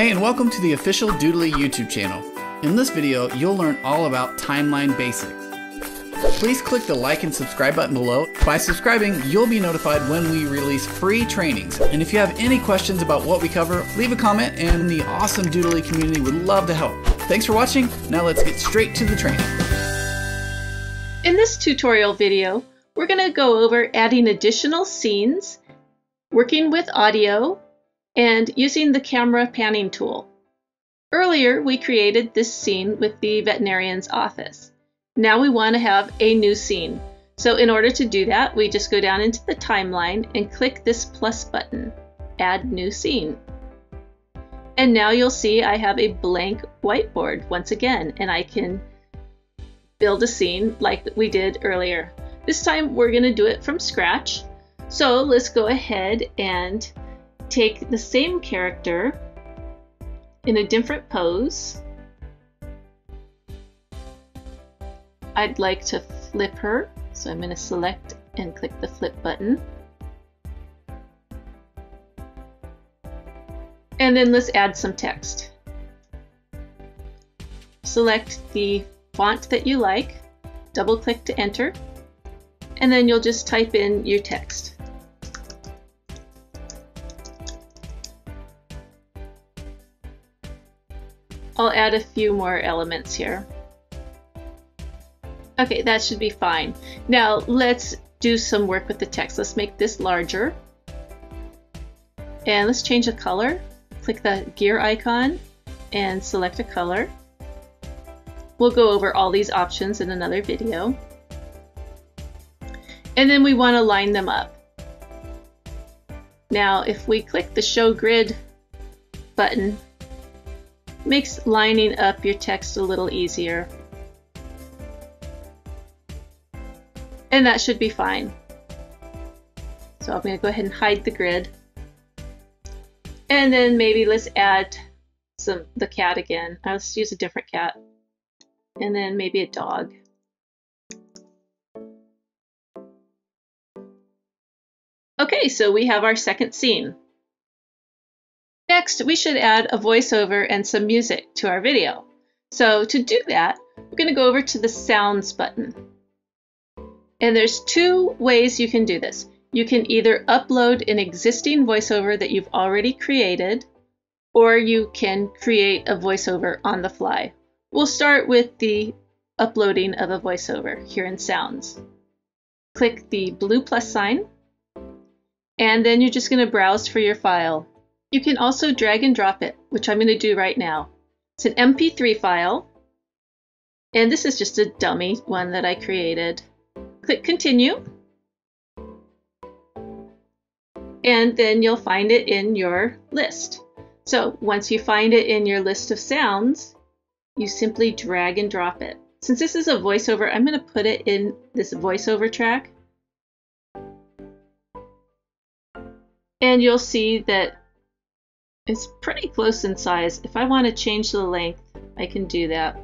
Hey, and welcome to the official Doodly YouTube channel. In this video, you'll learn all about timeline basics. Please click the like and subscribe button below. By subscribing, you'll be notified when we release free trainings. And if you have any questions about what we cover, leave a comment and the awesome Doodly community would love to help. Thanks for watching. Now let's get straight to the training. In this tutorial video, we're going to go over adding additional scenes, working with audio, and using the camera panning tool. Earlier, we created this scene with the veterinarian's office. Now we want to have a new scene. So in order to do that, we just go down into the timeline and click this plus button, Add New Scene. And now you'll see I have a blank whiteboard once again, and I can build a scene like we did earlier. This time we're going to do it from scratch. So let's go ahead and take the same character in a different pose. I'd like to flip her, so I'm going to select and click the flip button. And then let's add some text. Select the font that you like, double click to enter, and then you'll just type in your text. I'll add a few more elements here. Okay, that should be fine. Now let's do some work with the text. Let's make this larger. And let's change the color. Click the gear icon and select a color. We'll go over all these options in another video. And then we want to line them up. Now, if we click the Show Grid button, makes lining up your text a little easier. And that should be fine. So I'm going to go ahead and hide the grid. And then maybe let's add some the cat again. Uh, let's use a different cat. And then maybe a dog. Okay, so we have our second scene. Next, we should add a voiceover and some music to our video. So to do that, we're going to go over to the Sounds button. And there's two ways you can do this. You can either upload an existing voiceover that you've already created, or you can create a voiceover on the fly. We'll start with the uploading of a voiceover here in Sounds. Click the blue plus sign, and then you're just going to browse for your file. You can also drag and drop it, which I'm going to do right now. It's an MP3 file, and this is just a dummy one that I created. Click continue. And then you'll find it in your list. So once you find it in your list of sounds, you simply drag and drop it. Since this is a voiceover, I'm going to put it in this voiceover track. And you'll see that it's pretty close in size. If I want to change the length, I can do that.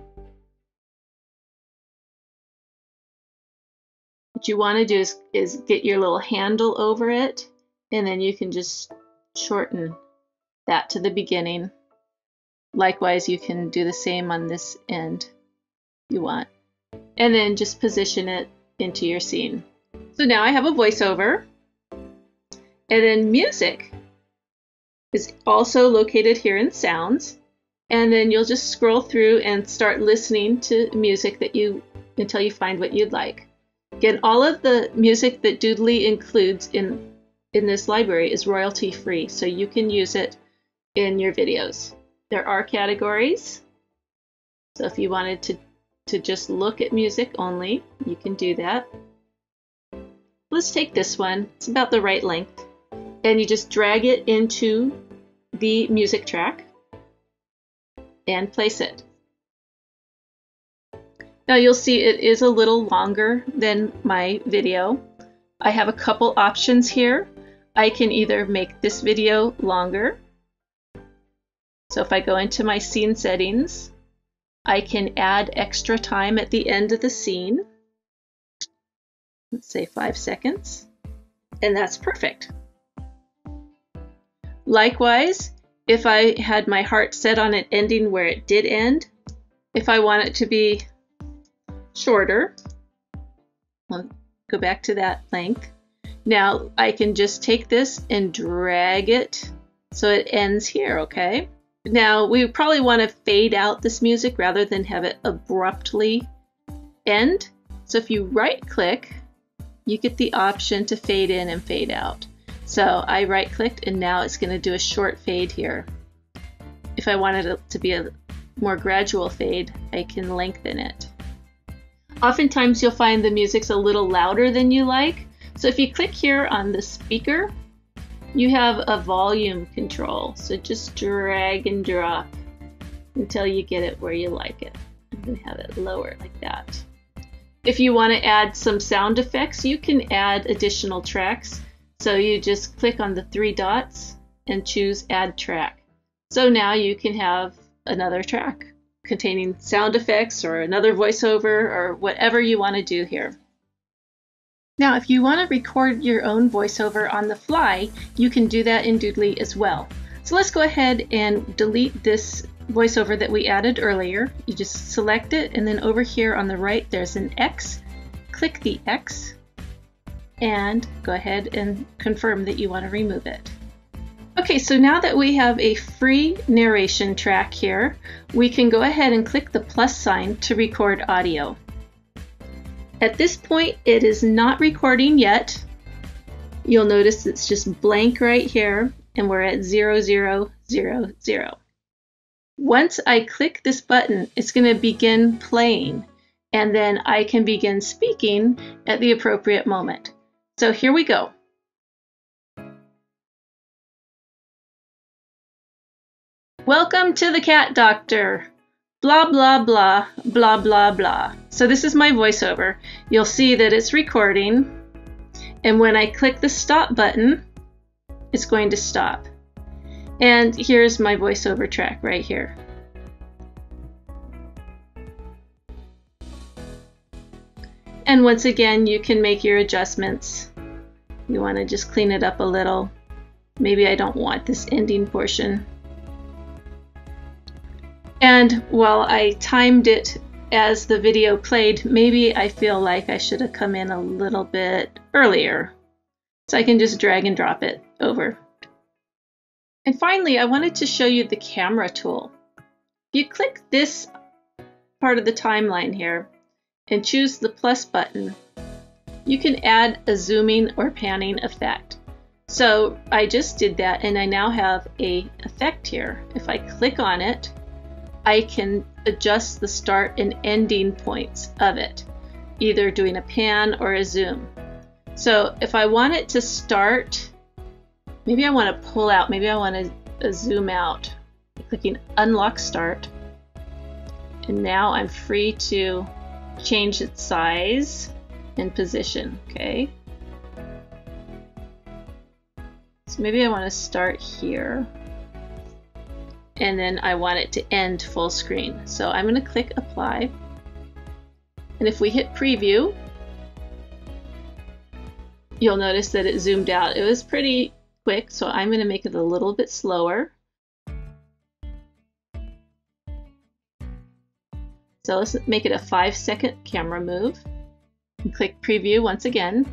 What you want to do is, is get your little handle over it, and then you can just shorten that to the beginning. Likewise, you can do the same on this end you want. And then just position it into your scene. So now I have a voiceover. And then music is also located here in sounds. And then you'll just scroll through and start listening to music that you until you find what you'd like. Again, all of the music that Doodly includes in, in this library is royalty free, so you can use it in your videos. There are categories, so if you wanted to, to just look at music only, you can do that. Let's take this one, it's about the right length, and you just drag it into the music track and place it. Now you'll see it is a little longer than my video. I have a couple options here. I can either make this video longer. So if I go into my scene settings, I can add extra time at the end of the scene. Let's say five seconds. And that's perfect. Likewise, if I had my heart set on it ending where it did end. If I want it to be shorter, I'll go back to that length. Now I can just take this and drag it so it ends here, okay? Now we probably want to fade out this music rather than have it abruptly end. So if you right click, you get the option to fade in and fade out. So I right clicked and now it's going to do a short fade here. If I wanted it to be a more gradual fade, I can lengthen it. Oftentimes you'll find the music's a little louder than you like. So if you click here on the speaker, you have a volume control. So just drag and drop until you get it where you like it. I'm going to have it lower like that. If you want to add some sound effects, you can add additional tracks. So you just click on the three dots and choose add track. So now you can have another track containing sound effects or another voiceover or whatever you want to do here. Now, if you want to record your own voiceover on the fly, you can do that in Doodly as well. So let's go ahead and delete this voiceover that we added earlier. You just select it and then over here on the right there's an X. Click the X and go ahead and confirm that you want to remove it. Okay, so now that we have a free narration track here, we can go ahead and click the plus sign to record audio. At this point, it is not recording yet. You'll notice it's just blank right here, and we're at 0000. Once I click this button, it's going to begin playing, and then I can begin speaking at the appropriate moment. So here we go. Welcome to the cat doctor. Blah, blah, blah, blah, blah, blah. So this is my voiceover. You'll see that it's recording. And when I click the stop button, it's going to stop. And here's my voiceover track right here. And once again, you can make your adjustments. You want to just clean it up a little. Maybe I don't want this ending portion. And while I timed it as the video played, maybe I feel like I should have come in a little bit earlier. So I can just drag and drop it over. And finally, I wanted to show you the camera tool. If you click this part of the timeline here and choose the plus button, you can add a zooming or panning effect. So I just did that and I now have a effect here. If I click on it, I can adjust the start and ending points of it, either doing a pan or a zoom. So if I want it to start, maybe I want to pull out, maybe I want to uh, zoom out, clicking unlock start. And now I'm free to change its size and position, okay? So maybe I want to start here and then I want it to end full screen. So I'm going to click apply. And if we hit preview, you'll notice that it zoomed out. It was pretty quick, so I'm going to make it a little bit slower. So let's make it a five second camera move. And click preview once again.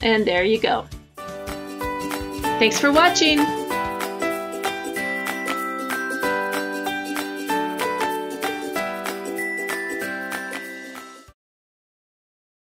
And there you go. Thanks for watching!